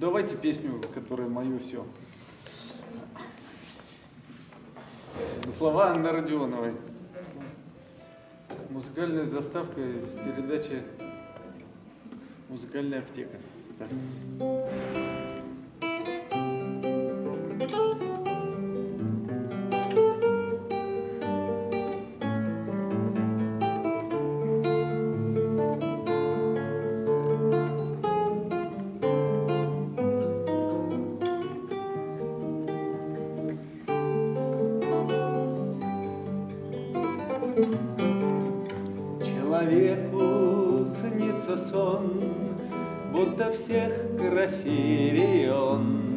Давайте песню, которая мое все. Слова Анны Родионовой. Музыкальная заставка из передачи «Музыкальная аптека». Так. Человеку снится сон, будто всех красивее он,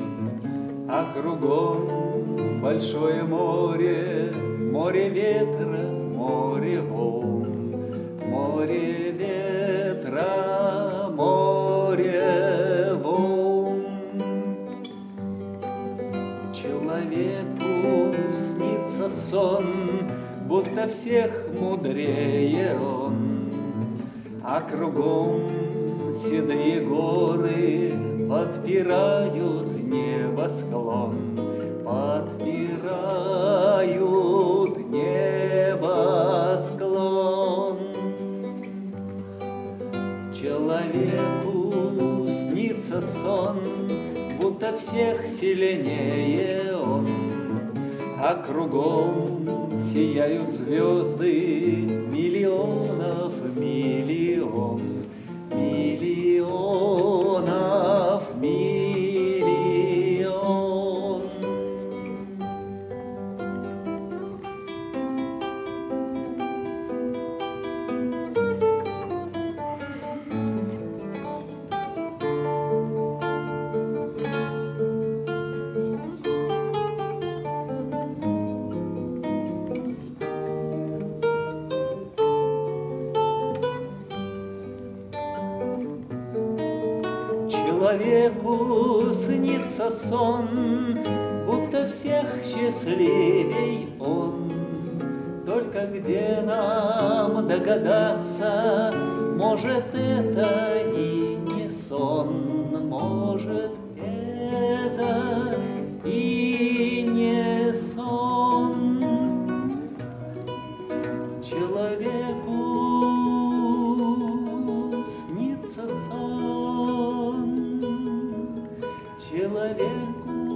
А кругом большое море, море ветра, море волн, море ветра, море волн. Человеку снится сон, будто всех мудрее он, А кругом седые горы подпирают небосклон, подпирают небосклон. Человеку снится сон, будто всех сильнее он, а кругом сияют звезды миллионов миллион, миллионов Человеку снится сон, будто всех счастливей он. Только где нам догадаться, может это и не сон, может это branco